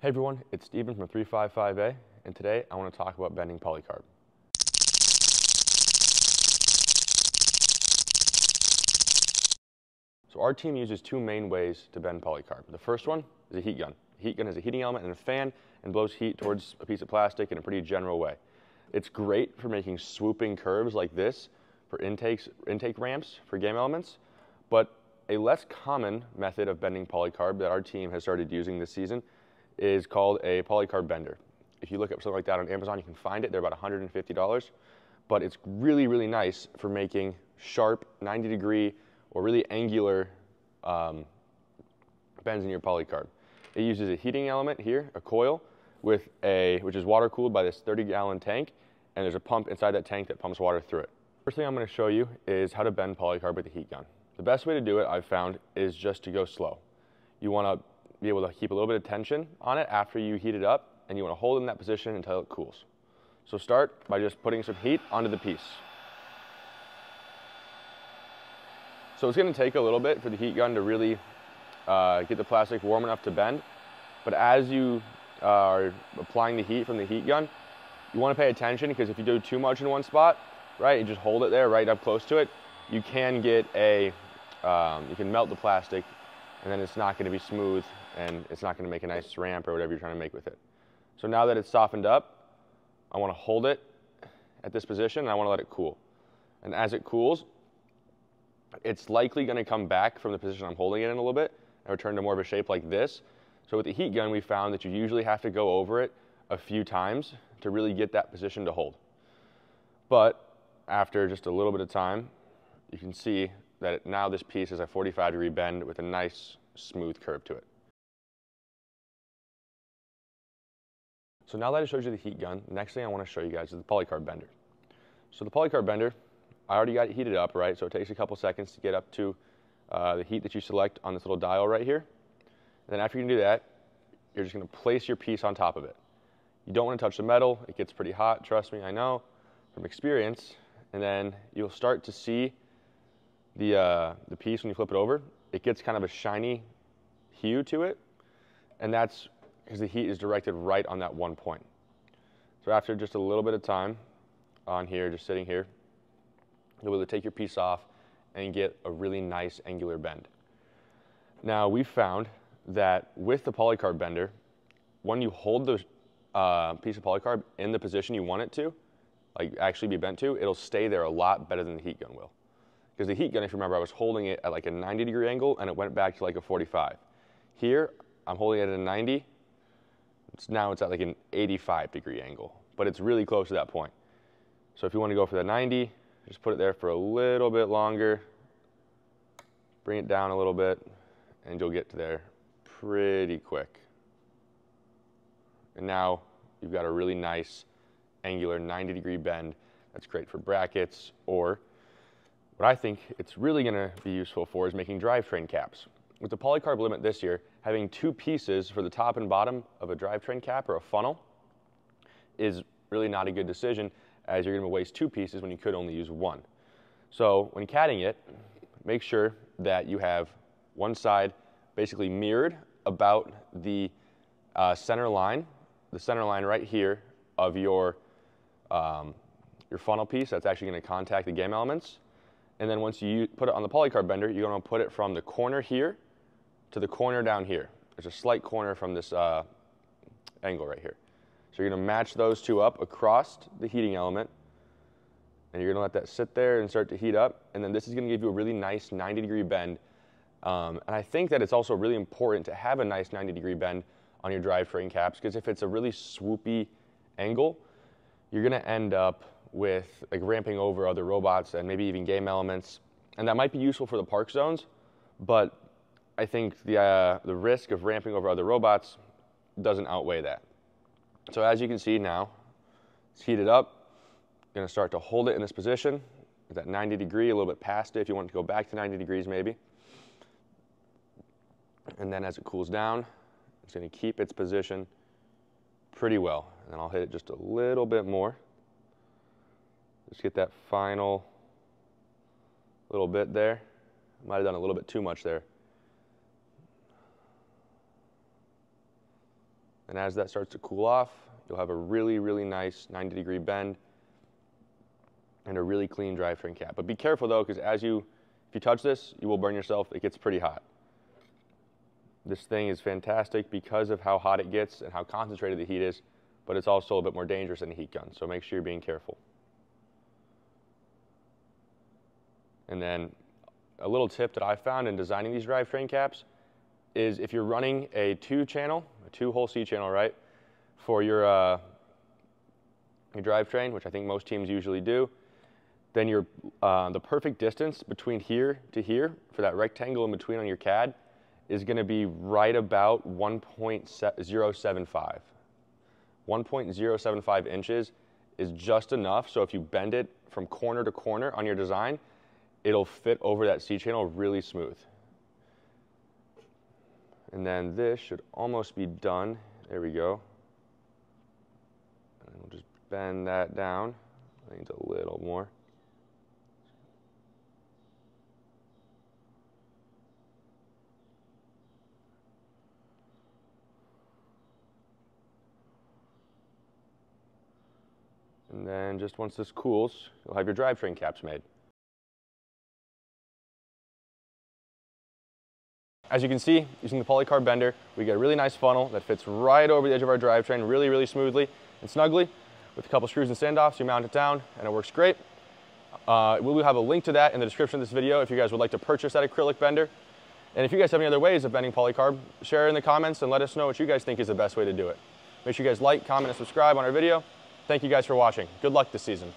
Hey everyone, it's Steven from 355A, and today I want to talk about bending polycarb. So our team uses two main ways to bend polycarb. The first one is a heat gun. A heat gun has a heating element and a fan and blows heat towards a piece of plastic in a pretty general way. It's great for making swooping curves like this for intakes, intake ramps for game elements, but a less common method of bending polycarb that our team has started using this season is called a polycarb bender. If you look up something like that on Amazon, you can find it. They're about $150, but it's really, really nice for making sharp 90 degree or really angular um, bends in your polycarb. It uses a heating element here, a coil, with a, which is water cooled by this 30 gallon tank, and there's a pump inside that tank that pumps water through it. First thing I'm gonna show you is how to bend polycarb with a heat gun. The best way to do it, I've found, is just to go slow. You wanna be able to keep a little bit of tension on it after you heat it up, and you want to hold in that position until it cools. So start by just putting some heat onto the piece. So it's going to take a little bit for the heat gun to really uh, get the plastic warm enough to bend, but as you uh, are applying the heat from the heat gun, you want to pay attention because if you do too much in one spot, right, you just hold it there right up close to it, you can get a, um, you can melt the plastic and then it's not going to be smooth and it's not going to make a nice ramp or whatever you're trying to make with it. So now that it's softened up, I want to hold it at this position and I want to let it cool. And as it cools, it's likely going to come back from the position I'm holding it in a little bit and return to more of a shape like this. So with the heat gun, we found that you usually have to go over it a few times to really get that position to hold. But after just a little bit of time, you can see that now this piece is a 45 degree bend with a nice smooth curve to it. So now that I showed you the heat gun, next thing I want to show you guys is the polycarb bender. So the polycarb bender, I already got it heated up, right? So it takes a couple seconds to get up to uh, the heat that you select on this little dial right here. And then after you do that, you're just going to place your piece on top of it. You don't want to touch the metal. It gets pretty hot, trust me, I know from experience. And then you'll start to see the, uh, the piece when you flip it over. It gets kind of a shiny hue to it. And that's because the heat is directed right on that one point. So after just a little bit of time on here, just sitting here, you'll be able to take your piece off and get a really nice angular bend. Now we found that with the polycarb bender, when you hold the uh, piece of polycarb in the position you want it to, like actually be bent to, it'll stay there a lot better than the heat gun will. Because the heat gun, if you remember, I was holding it at like a 90 degree angle and it went back to like a 45. Here, I'm holding it at a 90 it's now it's at like an 85 degree angle, but it's really close to that point. So if you want to go for the 90, just put it there for a little bit longer, bring it down a little bit, and you'll get to there pretty quick. And now you've got a really nice angular 90 degree bend that's great for brackets or what I think it's really going to be useful for is making drivetrain caps. With the polycarb limit this year, having two pieces for the top and bottom of a drivetrain cap or a funnel is really not a good decision as you're going to waste two pieces when you could only use one. So when CADing it, make sure that you have one side basically mirrored about the uh, center line, the center line right here of your, um, your funnel piece that's actually going to contact the game elements. And then once you put it on the polycarb bender, you're going to put it from the corner here to the corner down here. There's a slight corner from this uh, angle right here. So you're to match those two up across the heating element, and you're to let that sit there and start to heat up. And then this is to give you a really nice 90 degree bend. Um, and I think that it's also really important to have a nice 90 degree bend on your drivetrain caps because if it's a really swoopy angle, you're to end up with like ramping over other robots and maybe even game elements. And that might be useful for the park zones, but I think the, uh, the risk of ramping over other robots doesn't outweigh that. So as you can see now, it's heated up. Going to start to hold it in this position at that 90 degree, a little bit past it if you want to go back to 90 degrees maybe. And then as it cools down, it's to keep its position pretty well. And then I'll hit it just a little bit more. Just get that final little bit there. Might have done a little bit too much there. And as that starts to cool off, you'll have a really, really nice 90 degree bend and a really clean drivetrain cap. But be careful though, because as you, if you touch this, you will burn yourself. It gets pretty hot. This thing is fantastic because of how hot it gets and how concentrated the heat is, but it's also a bit more dangerous than a heat gun. So make sure you're being careful. And then a little tip that I found in designing these drivetrain caps is if you're running a two channel, a two hole C channel, right, for your, uh, your drivetrain, which I think most teams usually do, then your, uh, the perfect distance between here to here for that rectangle in between on your CAD is going to be right about 1.075. 1.075 inches is just enough. So if you bend it from corner to corner on your design, it'll fit over that C channel really smooth. And then this should almost be done. There we go. And we'll just bend that down. I a little more. And then just once this cools, you'll have your drivetrain caps made. As you can see, using the polycarb bender, we get a really nice funnel that fits right over the edge of our drivetrain really, really smoothly and snugly. With a couple screws and standoffs, you mount it down and it works great. Uh, we will have a link to that in the description of this video if you guys would like to purchase that acrylic bender. And if you guys have any other ways of bending polycarb, share in the comments and let us know what you guys think is the best way to do it. Make sure you guys like, comment, and subscribe on our video. Thank you guys for watching. Good luck this season.